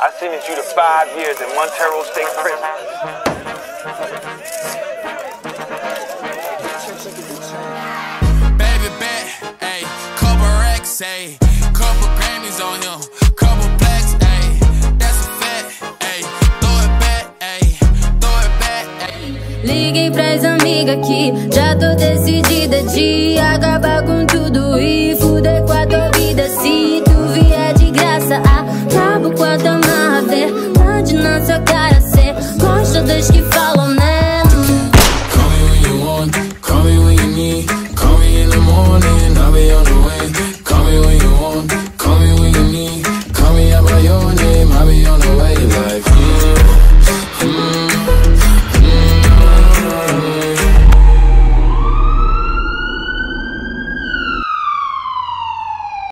I sentenced you to five years in Montero State Prison. Baby bet, ayy, couple racks, ayy, couple Grammys on him, couple blacks, ayy, that's a fact, ayy, throw it back, ayy, throw it back, ayy. Liguei pras amigas que já tô decidida на ця караси Кожна дички фалоне Call me when you want, call me when you need Call me in the morning, I'll be on the way. Call me when you want, call me when you need Call me out by your name, I'll be on the way.